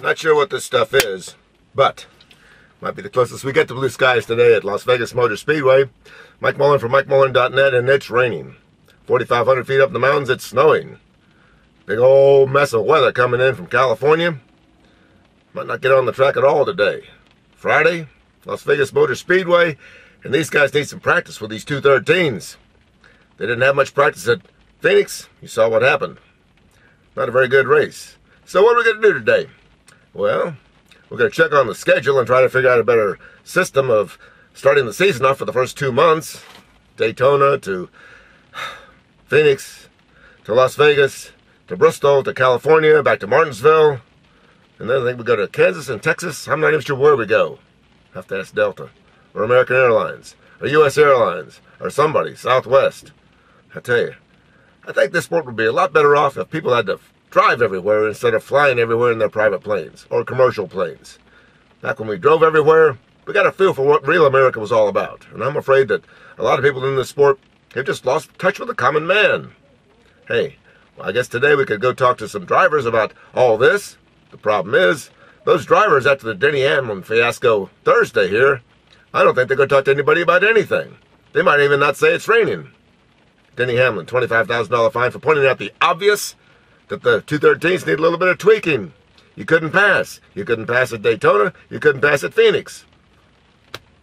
Not sure what this stuff is, but might be the closest we get to blue skies today at Las Vegas Motor Speedway. Mike Mulhern from MikeMulhern.net, and it's raining. 4,500 feet up in the mountains, it's snowing. Big old mess of weather coming in from California. Might not get on the track at all today. Friday, Las Vegas Motor Speedway, and these guys need some practice with these 213s. They didn't have much practice at Phoenix. You saw what happened. Not a very good race. So what are we going to do today? Well, we're going to check on the schedule and try to figure out a better system of starting the season off for the first two months. Daytona to Phoenix to Las Vegas to Bristol to California, back to Martinsville. And then I think we go to Kansas and Texas. I'm not even sure where we go. Have to ask Delta or American Airlines or U.S. Airlines or somebody, Southwest. I tell you, I think this sport would be a lot better off if people had to drive everywhere instead of flying everywhere in their private planes or commercial planes. Back when we drove everywhere, we got a feel for what real America was all about. And I'm afraid that a lot of people in this sport have just lost touch with the common man. Hey, well, I guess today we could go talk to some drivers about all this. The problem is, those drivers after the Denny Hamlin fiasco Thursday here, I don't think they're going to talk to anybody about anything. They might even not say it's raining. Denny Hamlin, $25,000 fine for pointing out the obvious that the 213s need a little bit of tweaking. You couldn't pass. You couldn't pass at Daytona. You couldn't pass at Phoenix.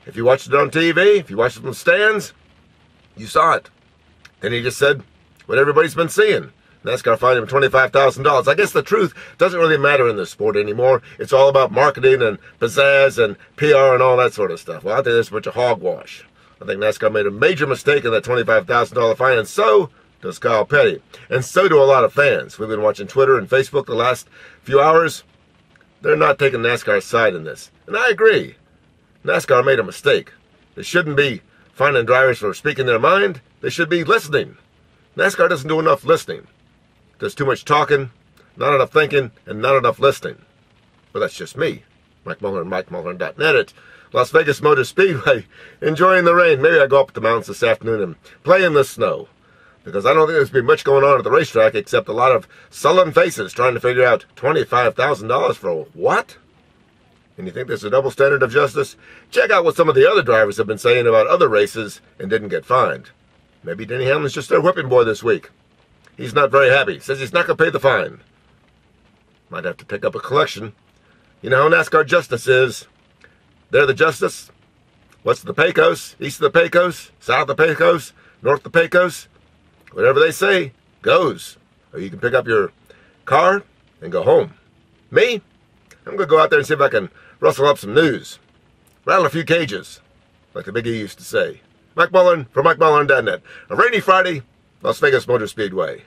If you watched it on TV, if you watched it from the stands, you saw it. Then he just said what everybody's been seeing. NASCAR fined him $25,000. I guess the truth doesn't really matter in this sport anymore. It's all about marketing and pizzazz and PR and all that sort of stuff. Well, I think there's a bunch of hogwash. I think NASCAR made a major mistake in that $25,000 fine, and so does Kyle Petty. And so do a lot of fans. We've been watching Twitter and Facebook the last few hours. They're not taking NASCAR's side in this. And I agree. NASCAR made a mistake. They shouldn't be finding drivers for speaking their mind. They should be listening. NASCAR doesn't do enough listening. There's too much talking, not enough thinking, and not enough listening. But that's just me. Mike Mulhern and MikeMulhern.net at Las Vegas Motor Speedway. Enjoying the rain. Maybe I go up to the mountains this afternoon and play in the snow. Because I don't think there's been much going on at the racetrack except a lot of sullen faces trying to figure out $25,000 for what? And you think there's a double standard of justice? Check out what some of the other drivers have been saying about other races and didn't get fined. Maybe Denny Hamlin's just their whipping boy this week. He's not very happy. Says he's not going to pay the fine. Might have to pick up a collection. You know how NASCAR justice is. They're the justice. Of the Pecos, east of the Pecos, south of the Pecos, north of the Pecos. Whatever they say goes. Or you can pick up your car and go home. Me? I'm going to go out there and see if I can rustle up some news. Rattle a few cages, like the Big E used to say. Mike Mulhern from MikeMulhern.net. A rainy Friday, Las Vegas Motor Speedway.